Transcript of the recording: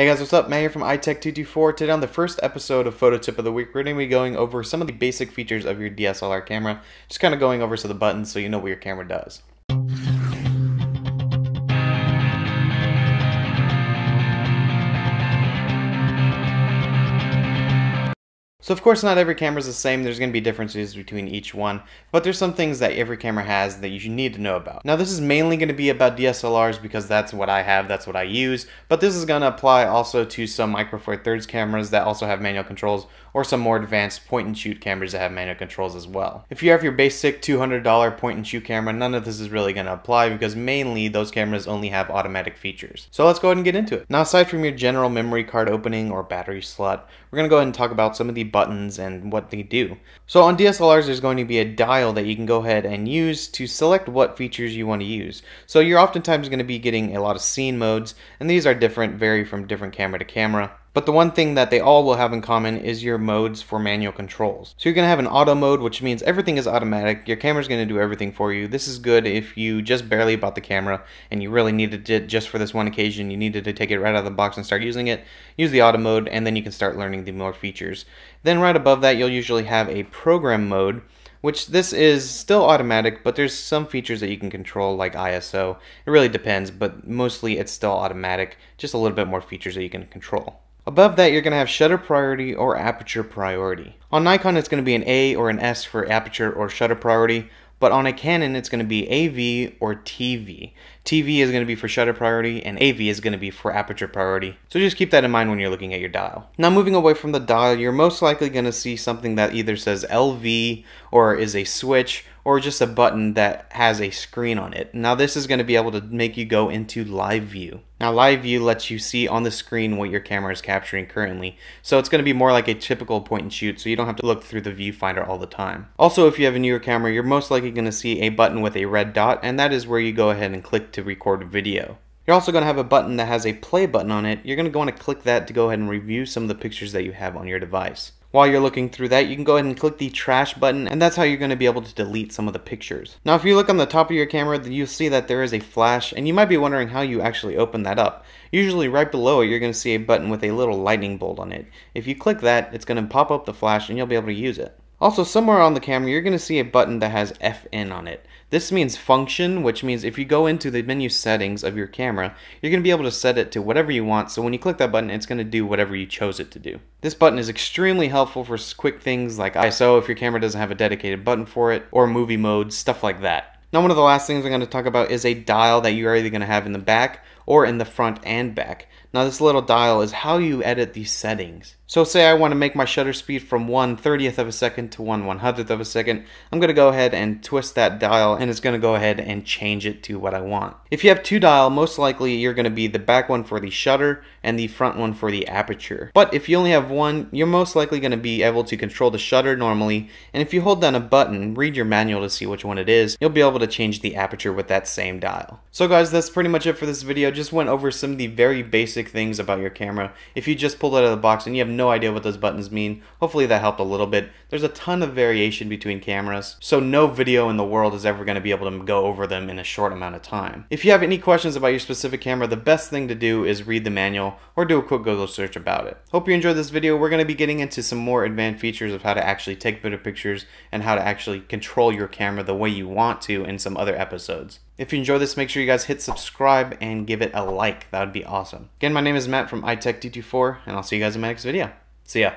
Hey guys, what's up? Matt here from iTech224. Today on the first episode of Photo Tip of the Week, we're going to be going over some of the basic features of your DSLR camera. Just kind of going over some of the buttons so you know what your camera does. So of course not every camera is the same, there's going to be differences between each one, but there's some things that every camera has that you need to know about. Now this is mainly going to be about DSLRs because that's what I have, that's what I use, but this is going to apply also to some Micro Four Thirds cameras that also have manual controls or some more advanced point and shoot cameras that have manual controls as well. If you have your basic $200 point and shoot camera, none of this is really going to apply because mainly those cameras only have automatic features. So let's go ahead and get into it. Now aside from your general memory card opening or battery slot, we're going to go ahead and talk about some of the buttons and what they do. So on DSLRs, there's going to be a dial that you can go ahead and use to select what features you want to use. So you're oftentimes going to be getting a lot of scene modes, and these are different, vary from different camera to camera. But the one thing that they all will have in common is your modes for manual controls. So you're going to have an auto mode, which means everything is automatic. Your camera's going to do everything for you. This is good if you just barely bought the camera and you really needed it just for this one occasion. You needed to take it right out of the box and start using it. Use the auto mode and then you can start learning the more features. Then right above that, you'll usually have a program mode which this is still automatic, but there's some features that you can control like ISO. It really depends, but mostly it's still automatic, just a little bit more features that you can control. Above that, you're going to have shutter priority or aperture priority. On Nikon, it's going to be an A or an S for aperture or shutter priority, but on a Canon, it's going to be AV or TV. TV is going to be for shutter priority, and AV is going to be for aperture priority. So just keep that in mind when you're looking at your dial. Now moving away from the dial, you're most likely going to see something that either says LV or is a switch or just a button that has a screen on it. Now this is going to be able to make you go into live view. Now live view lets you see on the screen what your camera is capturing currently. So it's going to be more like a typical point and shoot so you don't have to look through the viewfinder all the time. Also if you have a newer camera you're most likely going to see a button with a red dot and that is where you go ahead and click to record video. You're also going to have a button that has a play button on it. You're going to want to click that to go ahead and review some of the pictures that you have on your device. While you're looking through that, you can go ahead and click the trash button, and that's how you're going to be able to delete some of the pictures. Now, if you look on the top of your camera, you'll see that there is a flash, and you might be wondering how you actually open that up. Usually right below it, you're going to see a button with a little lightning bolt on it. If you click that, it's going to pop up the flash, and you'll be able to use it. Also, somewhere on the camera, you're going to see a button that has FN on it. This means function, which means if you go into the menu settings of your camera, you're going to be able to set it to whatever you want. So when you click that button, it's going to do whatever you chose it to do. This button is extremely helpful for quick things like ISO if your camera doesn't have a dedicated button for it, or movie mode, stuff like that. Now one of the last things I'm going to talk about is a dial that you're either going to have in the back or in the front and back. Now this little dial is how you edit these settings. So say I want to make my shutter speed from 1 30th of a second to 1 100th of a second. I'm going to go ahead and twist that dial and it's going to go ahead and change it to what I want. If you have two dial, most likely you're going to be the back one for the shutter and the front one for the aperture. But if you only have one, you're most likely going to be able to control the shutter normally. And if you hold down a button, read your manual to see which one it is, you'll be able to change the aperture with that same dial. So guys, that's pretty much it for this video. Just went over some of the very basic things about your camera. If you just pulled it out of the box and you have no idea what those buttons mean. Hopefully that helped a little bit. There's a ton of variation between cameras, so no video in the world is ever going to be able to go over them in a short amount of time. If you have any questions about your specific camera, the best thing to do is read the manual or do a quick Google search about it. Hope you enjoyed this video. We're going to be getting into some more advanced features of how to actually take better pictures and how to actually control your camera the way you want to in some other episodes. If you enjoy this, make sure you guys hit subscribe and give it a like. That would be awesome. Again, my name is Matt from iTech224, and I'll see you guys in my next video. See ya.